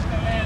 vasten lentää